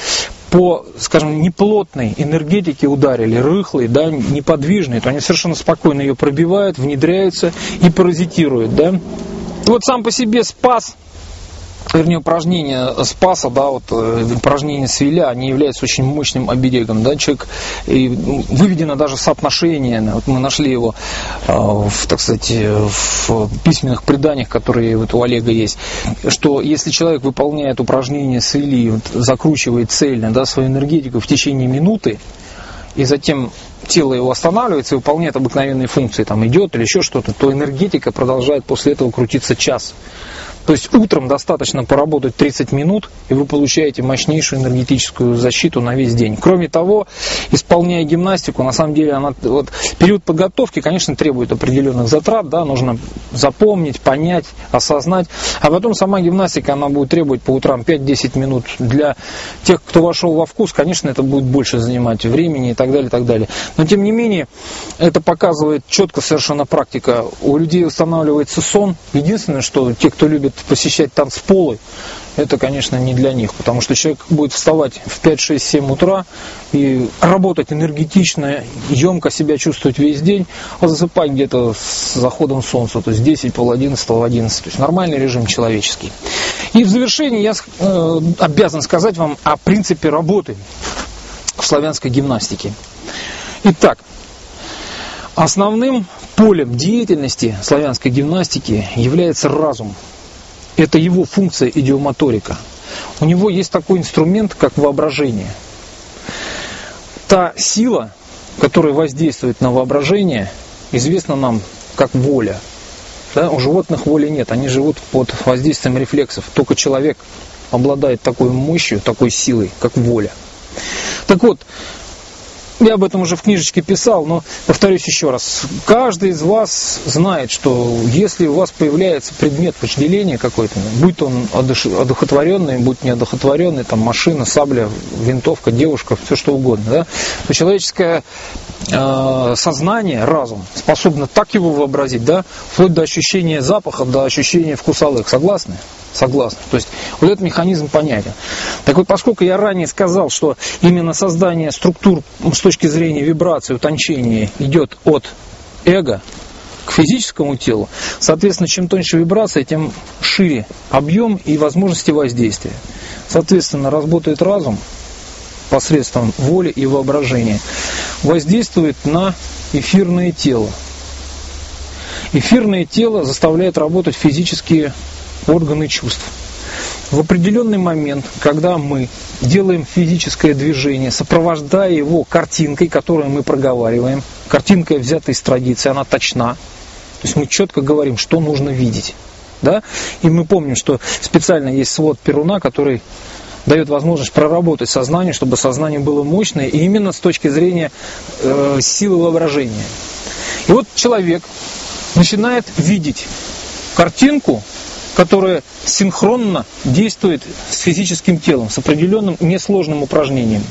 по, скажем, неплотной энергетике ударили, рыхлой, да, неподвижной, то они совершенно спокойно ее пробивают, внедряются и паразитируют. Да. Вот сам по себе спас вернее, упражнения спаса, да, вот э, упражнения свиля, они являются очень мощным оберегом, да, человек, и выведено даже соотношение, вот мы нашли его, э, в, так сказать, в письменных преданиях, которые вот у Олега есть, что если человек выполняет упражнение свили, вот, закручивает цельно, да, свою энергетику в течение минуты, и затем тело его останавливается и выполняет обыкновенные функции, там идет или еще что-то, то энергетика продолжает после этого крутиться час. То есть утром достаточно поработать 30 минут, и вы получаете мощнейшую энергетическую защиту на весь день. Кроме того, исполняя гимнастику, на самом деле она, вот, период подготовки, конечно, требует определенных затрат, да, нужно запомнить, понять, осознать. А потом сама гимнастика, она будет требовать по утрам 5-10 минут. Для тех, кто вошел во вкус, конечно, это будет больше занимать времени и так далее, и так далее. Но тем не менее, это показывает четко совершенно практика. У людей устанавливается сон. Единственное, что те, кто любит посещать танцполы, это, конечно, не для них, потому что человек будет вставать в 5, 6, 7 утра и работать энергетично, емко себя чувствовать весь день, а засыпать где-то с заходом солнца, то есть 10, пол 11, 11, то есть нормальный режим человеческий. И в завершении я э, обязан сказать вам о принципе работы в славянской гимнастике. Итак, основным полем деятельности славянской гимнастики является разум – это его функция идиомоторика. У него есть такой инструмент, как воображение. Та сила, которая воздействует на воображение, известна нам как воля. Да, у животных воли нет, они живут под воздействием рефлексов. Только человек обладает такой мощью, такой силой, как воля. Так вот, я об этом уже в книжечке писал, но повторюсь еще раз. Каждый из вас знает, что если у вас появляется предмет вожделения какой-то, будь он одухотворенный, будь не одухотворенный, там машина, сабля, винтовка, девушка, все что угодно, да, то человеческое э, сознание, разум способно так его вообразить, да, вплоть до ощущения запаха, до ощущения вкусовых. Согласны? Согласны. То есть вот этот механизм понятен. Так вот, поскольку я ранее сказал, что именно создание структур с точки зрения вибрации, утончения идет от эго к физическому телу, соответственно, чем тоньше вибрация, тем шире объем и возможности воздействия. Соответственно, работает разум посредством воли и воображения, воздействует на эфирное тело. Эфирное тело заставляет работать физические органы чувств. В определенный момент, когда мы делаем физическое движение, сопровождая его картинкой, которую мы проговариваем, картинка взята из традиции, она точна, то есть мы четко говорим, что нужно видеть. Да? И мы помним, что специально есть свод Перуна, который дает возможность проработать сознание, чтобы сознание было мощное, и именно с точки зрения э, силы воображения. И вот человек начинает видеть картинку, которая синхронно действует с физическим телом, с определенным несложным упражнением.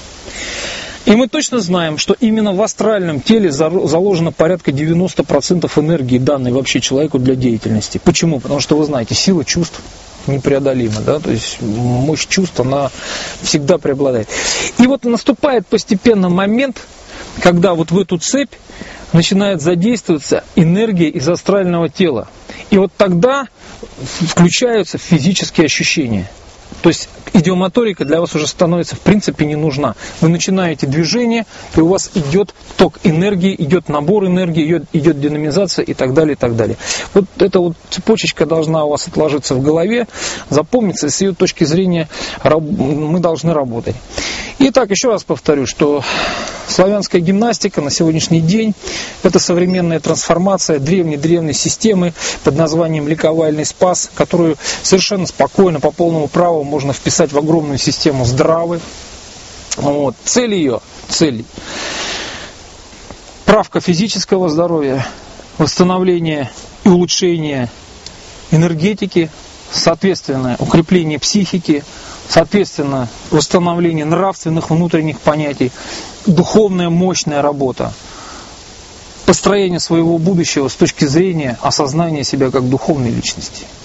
И мы точно знаем, что именно в астральном теле заложено порядка 90% энергии, данной вообще человеку для деятельности. Почему? Потому что вы знаете, сила чувств непреодолима, да, то есть мощь чувств, она всегда преобладает. И вот наступает постепенно момент, когда вот в эту цепь начинает задействоваться энергия из астрального тела. И вот тогда включаются физические ощущения. То есть идиомоторика для вас уже становится в принципе не нужна. Вы начинаете движение, и у вас идет ток энергии, идет набор энергии, идет, идет динамизация и так далее, и так далее. Вот эта вот цепочечка должна у вас отложиться в голове, запомниться, и с ее точки зрения мы должны работать. Итак, еще раз повторю, что славянская гимнастика на сегодняшний день это современная трансформация древней-древней системы под названием ликовальный спас, которую совершенно спокойно, по полному праву можно вписать в огромную систему здравы. Вот. Цель ее, цель правка физического здоровья, восстановление и улучшение энергетики, соответственно, укрепление психики, соответственно, восстановление нравственных внутренних понятий, духовная мощная работа, построение своего будущего с точки зрения осознания себя как духовной личности –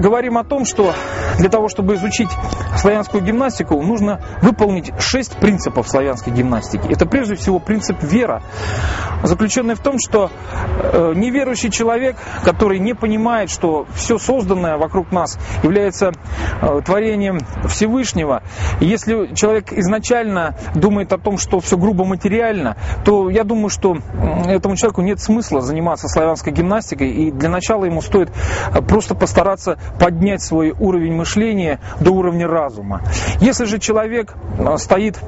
говорим о том, что для того, чтобы изучить славянскую гимнастику, нужно выполнить шесть принципов славянской гимнастики. Это прежде всего принцип вера, заключенный в том, что э, неверующий человек, который не понимает, что все созданное вокруг нас является э, творением Всевышнего, если человек изначально думает о том, что все грубо материально, то я думаю, что этому человеку нет смысла заниматься славянской гимнастикой, и для начала ему стоит э, просто постараться поднять свой уровень мышления до уровня разума. Если же человек стоит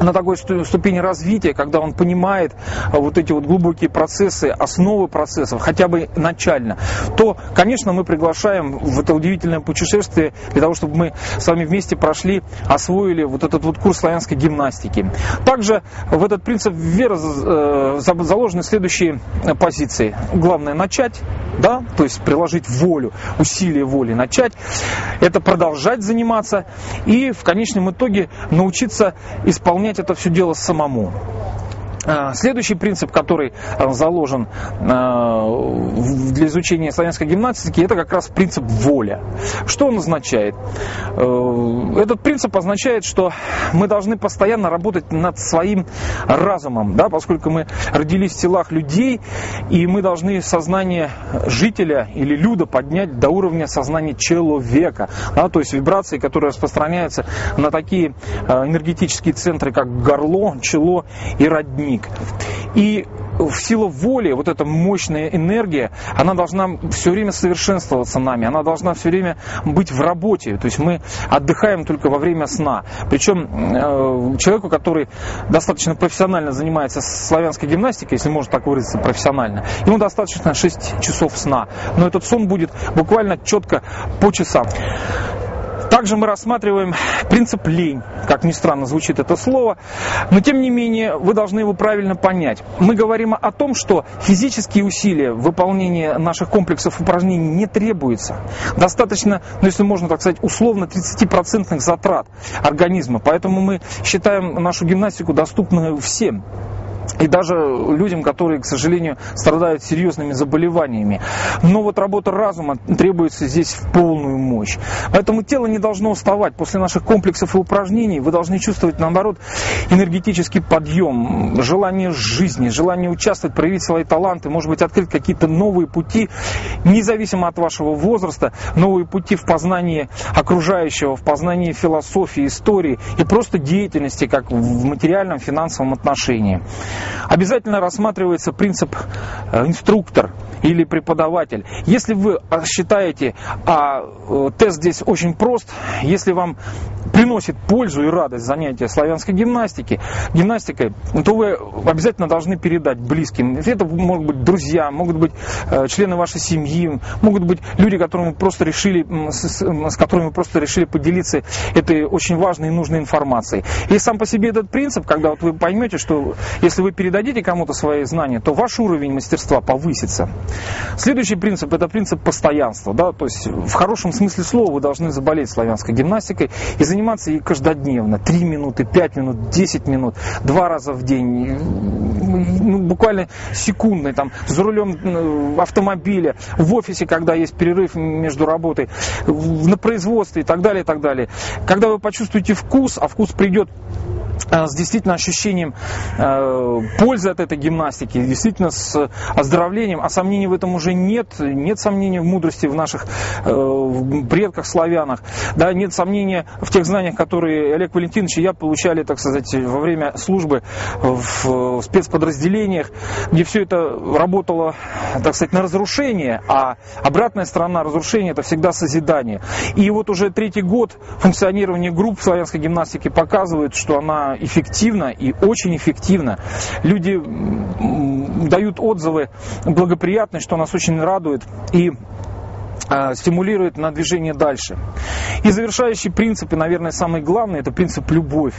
на такой ступени развития, когда он понимает а, вот эти вот глубокие процессы, основы процессов, хотя бы начально, то, конечно, мы приглашаем в это удивительное путешествие для того, чтобы мы с вами вместе прошли, освоили вот этот вот курс славянской гимнастики. Также в этот принцип веры э, заложены следующие позиции. Главное начать, да, то есть приложить волю, усилие воли начать, это продолжать заниматься и в конечном итоге научиться исполнять выполнять это все дело самому. А, следующий принцип, который а, заложен а, для изучения славянской гимнастики, это как раз принцип воля. Что он означает? Э, этот принцип означает, что мы должны постоянно работать над своим разумом, да, поскольку мы родились в телах людей, и мы должны сознание жителя или люда поднять до уровня сознания человека, да, то есть вибрации, которые распространяются на такие энергетические центры, как горло, чело и родник ученик. И в силу воли, вот эта мощная энергия, она должна все время совершенствоваться нами, она должна все время быть в работе. То есть мы отдыхаем только во время сна. Причем э, человеку, который достаточно профессионально занимается славянской гимнастикой, если можно так выразиться, профессионально, ему достаточно 6 часов сна. Но этот сон будет буквально четко по часам. Также мы рассматриваем принцип лень, как ни странно звучит это слово, но тем не менее вы должны его правильно понять. Мы говорим о том, что физические усилия в выполнении наших комплексов упражнений не требуется. Достаточно, ну если можно так сказать, условно 30% затрат организма. Поэтому мы считаем нашу гимнастику доступной всем и даже людям, которые, к сожалению, страдают серьезными заболеваниями. Но вот работа разума требуется здесь в полную мощь. Поэтому тело не должно уставать. После наших комплексов и упражнений вы должны чувствовать, наоборот, энергетический подъем, желание жизни, желание участвовать, проявить свои таланты, может быть, открыть какие-то новые пути, независимо от вашего возраста, новые пути в познании окружающего, в познании философии, истории и просто деятельности, как в материальном, финансовом отношении. Обязательно рассматривается принцип э, инструктор или преподаватель. Если вы считаете, а э, тест здесь очень прост, если вам приносит пользу и радость занятия славянской гимнастики, гимнастикой, то вы обязательно должны передать близким. Это могут быть друзья, могут быть э, члены вашей семьи, могут быть люди, которым вы просто решили, с, которыми вы просто решили поделиться этой очень важной и нужной информацией. И сам по себе этот принцип, когда вот вы поймете, что если вы передадите кому-то свои знания, то ваш уровень мастерства повысится. Следующий принцип это принцип постоянства. Да? То есть в хорошем смысле слова вы должны заболеть славянской гимнастикой и заниматься ей каждодневно. 3 минуты, 5 минут, 10 минут, два раза в день, ну, буквально секундный, там, за рулем автомобиля, в офисе, когда есть перерыв между работой, на производстве и так далее, и так далее. Когда вы почувствуете вкус, а вкус придет с действительно ощущением э, пользы от этой гимнастики, действительно с оздоровлением, а сомнений в этом уже нет, нет сомнений в мудрости в наших э, предках славянах, да, нет сомнения в тех знаниях, которые Олег Валентинович и я получали, так сказать, во время службы в спецподразделениях, где все это работало, так сказать, на разрушение, а обратная сторона разрушения это всегда созидание. И вот уже третий год функционирования групп славянской гимнастики показывает, что она эффективна и очень эффективна. Люди дают отзывы благоприятные, что нас очень радует. И стимулирует на движение дальше. И завершающий принцип, и, наверное, самый главный, это принцип любовь.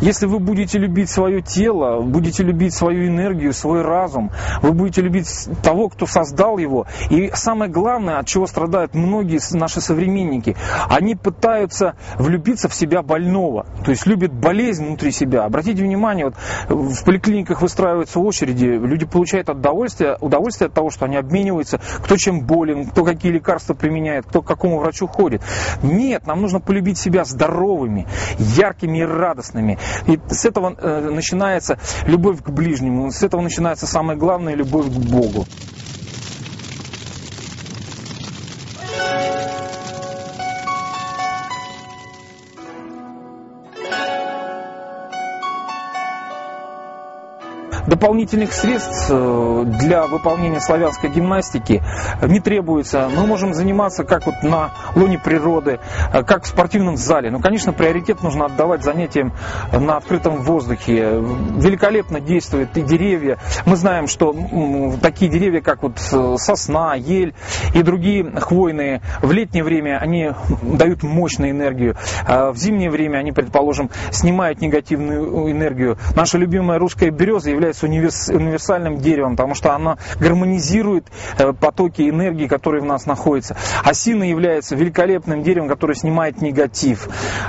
Если вы будете любить свое тело, будете любить свою энергию, свой разум, вы будете любить того, кто создал его. И самое главное, от чего страдают многие наши современники, они пытаются влюбиться в себя больного, то есть любят болезнь внутри себя. Обратите внимание, вот в поликлиниках выстраиваются очереди, люди получают удовольствие, удовольствие от того, что они обмениваются, кто чем болен, кто какие лекарства лекарства применяет, кто к какому врачу ходит. Нет, нам нужно полюбить себя здоровыми, яркими и радостными. И с этого э, начинается любовь к ближнему, с этого начинается самое главное любовь к Богу. Дополнительных средств э, для выполнения славянской гимнастики не требуется. Мы можем заниматься как вот на луне природы, э, как в спортивном зале. Но, конечно, приоритет нужно отдавать занятиям на открытом воздухе. Великолепно действуют и деревья. Мы знаем, что такие деревья, как вот э, сосна, ель и другие хвойные, в летнее время они дают мощную энергию. А в зимнее время они, предположим, снимают негативную энергию. Наша любимая русская береза является является универсальным деревом, потому что оно гармонизирует э, потоки энергии, которые в нас находятся. Осина является великолепным деревом, которое снимает негатив.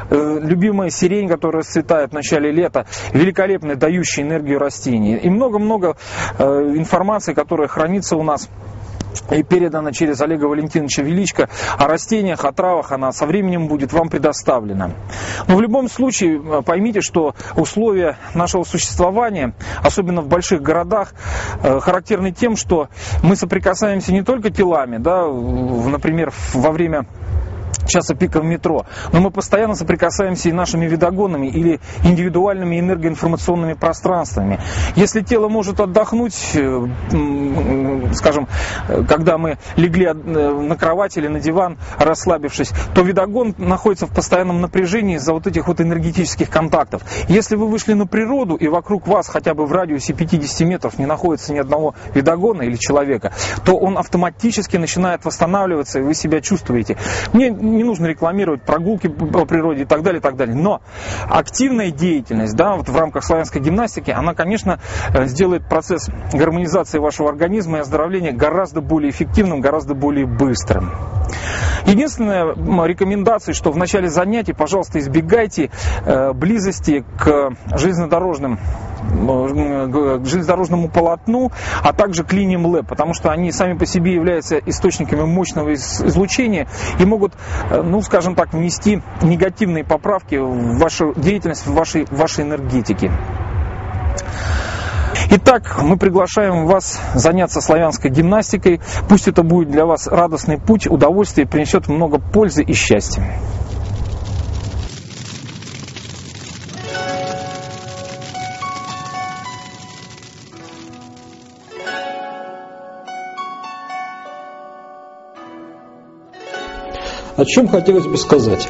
Э, любимая сирень, которая расцветает в начале лета, великолепная, дающая энергию растений. И много-много э, информации, которая хранится у нас и передана через Олега Валентиновича Величко о растениях, о травах, она со временем будет вам предоставлена. Но в любом случае э, поймите, что условия нашего существования, особенно в больших городах, э, характерны тем, что мы соприкасаемся не только телами, да, например, во время часа пика в метро, но мы постоянно соприкасаемся и нашими видогонами или индивидуальными энергоинформационными пространствами. Если тело может отдохнуть, э, скажем, э, когда мы легли э, на кровать или на диван, расслабившись, то видогон находится в постоянном напряжении из-за вот этих вот энергетических контактов. Если вы вышли на природу и вокруг вас хотя бы в радиусе 50 метров не находится ни одного видогона или человека, то он автоматически начинает восстанавливаться, и вы себя чувствуете. Мне не нужно рекламировать прогулки по природе и так далее, и так далее. Но активная деятельность, да, вот в рамках славянской гимнастики, она, конечно, э, сделает процесс гармонизации вашего организма и оздоровления гораздо более эффективным, гораздо более быстрым. Единственная рекомендация, что в начале занятий, пожалуйста, избегайте э, близости к железнодорожным к железнодорожному полотну, а также к линиям ЛЭП, потому что они сами по себе являются источниками мощного излучения и могут, э, ну, скажем так, внести негативные поправки в вашу деятельность, в вашей, в вашей энергетике. Итак, мы приглашаем вас заняться славянской гимнастикой. Пусть это будет для вас радостный путь, удовольствие, принесет много пользы и счастья. О чем хотелось бы сказать?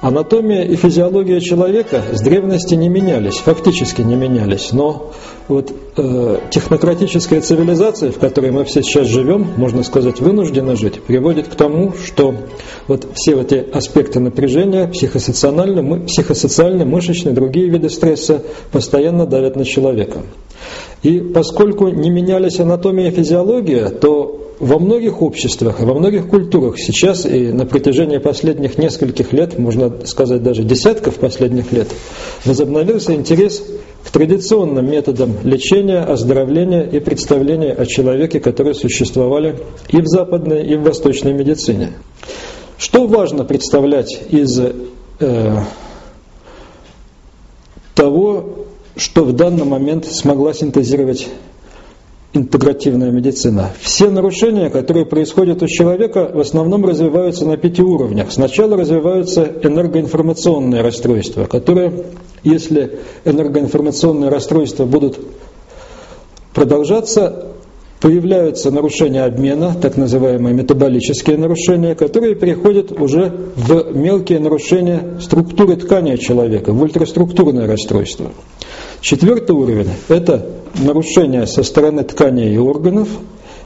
Анатомия и физиология человека с древности не менялись, фактически не менялись, но вот э, технократическая цивилизация, в которой мы все сейчас живем, можно сказать, вынуждены жить, приводит к тому, что вот все эти аспекты напряжения, психосоциальные, психосоциальные, мышечные, другие виды стресса постоянно давят на человека. И поскольку не менялись анатомия и физиология, то во многих обществах, во многих культурах сейчас и на протяжении последних нескольких лет, можно сказать даже десятков последних лет, возобновился интерес к традиционным методам лечения, оздоровления и представления о человеке, которые существовали и в западной, и в восточной медицине. Что важно представлять из э, того, что в данный момент смогла синтезировать интегративная медицина. Все нарушения, которые происходят у человека, в основном развиваются на пяти уровнях. Сначала развиваются энергоинформационные расстройства, которые, если энергоинформационные расстройства будут продолжаться, появляются нарушения обмена, так называемые метаболические нарушения, которые переходят уже в мелкие нарушения структуры ткани человека, в ультраструктурное расстройство. Четвертый уровень – это нарушения со стороны тканей и органов.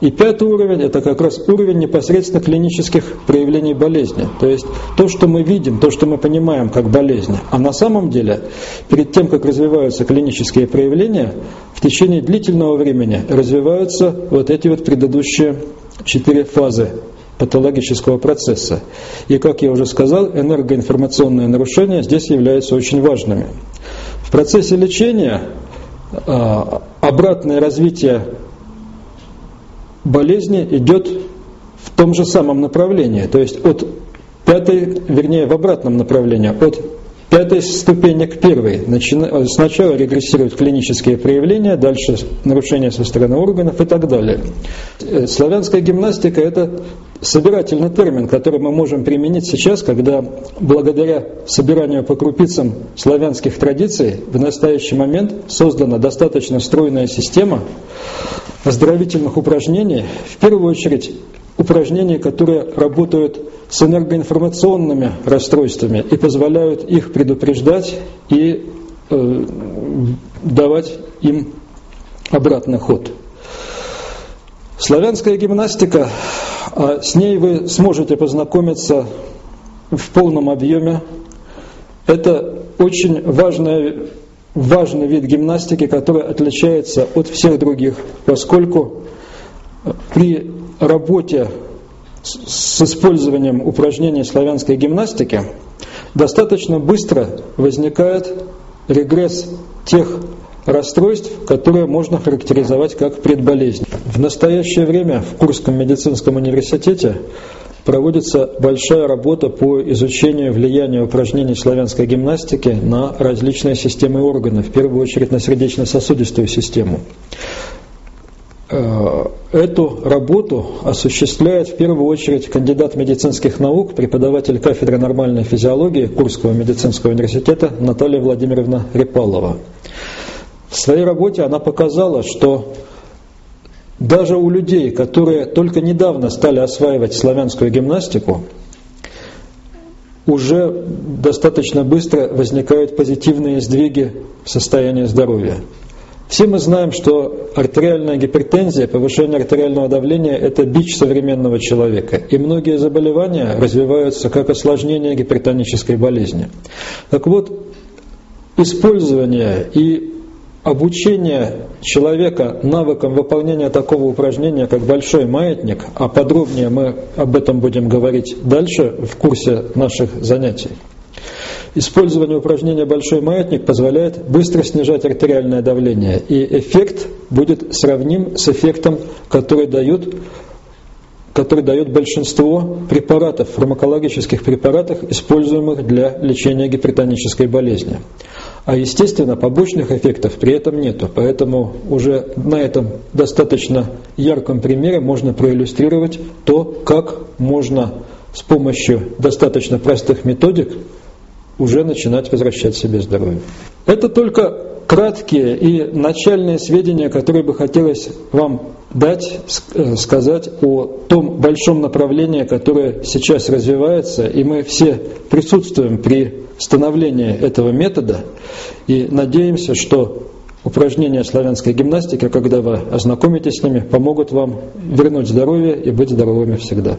И пятый уровень – это как раз уровень непосредственно клинических проявлений болезни. То есть то, что мы видим, то, что мы понимаем как болезнь. А на самом деле, перед тем, как развиваются клинические проявления, в течение длительного времени развиваются вот эти вот предыдущие четыре фазы патологического процесса. И, как я уже сказал, энергоинформационные нарушения здесь являются очень важными. В процессе лечения а, обратное развитие болезни идет в том же самом направлении, то есть от пятой, вернее в обратном направлении, от пятой ступени к первой. Сначала регрессируют клинические проявления, дальше нарушения со стороны органов и так далее. Э, славянская гимнастика – это собирательный термин, который мы можем применить сейчас, когда благодаря собиранию по крупицам славянских традиций в настоящий момент создана достаточно стройная система оздоровительных упражнений, в первую очередь упражнения, которые работают с энергоинформационными расстройствами и позволяют их предупреждать и э, давать им обратный ход. Славянская гимнастика, а с ней вы сможете познакомиться в полном объеме. Это очень важная, важный вид гимнастики, который отличается от всех других, поскольку при работе с использованием упражнений славянской гимнастики достаточно быстро возникает регресс тех расстройств, которые можно характеризовать как предболезнь. В настоящее время в Курском медицинском университете проводится большая работа по изучению влияния упражнений славянской гимнастики на различные системы органов, в первую очередь на сердечно-сосудистую систему. Э, эту работу осуществляет в первую очередь кандидат медицинских наук, преподаватель кафедры нормальной физиологии Курского медицинского университета Наталья Владимировна Репалова. В своей работе она показала, что даже у людей, которые только недавно стали осваивать славянскую гимнастику, уже достаточно быстро возникают позитивные сдвиги в состоянии здоровья. Все мы знаем, что артериальная гипертензия, повышение артериального давления – это бич современного человека. И многие заболевания развиваются как осложнение гипертонической болезни. Так вот, использование и обучение человека навыкам выполнения такого упражнения, как большой маятник, а подробнее мы об этом будем говорить дальше в курсе наших занятий – Использование упражнения «Большой маятник» позволяет быстро снижать артериальное давление, и эффект будет сравним с эффектом, который дают который дает большинство препаратов, фармакологических препаратов, используемых для лечения гипертонической болезни. А естественно, побочных эффектов при этом нету. Поэтому уже на этом достаточно ярком примере можно проиллюстрировать то, как можно с помощью достаточно простых методик уже начинать возвращать себе здоровье. Это только краткие и начальные сведения, которые бы хотелось вам дать, э, сказать о том большом направлении, которое сейчас развивается, и мы все присутствуем при становлении этого метода, и надеемся, что упражнения славянской гимнастики, когда вы ознакомитесь с ними, помогут вам вернуть здоровье и быть здоровыми всегда.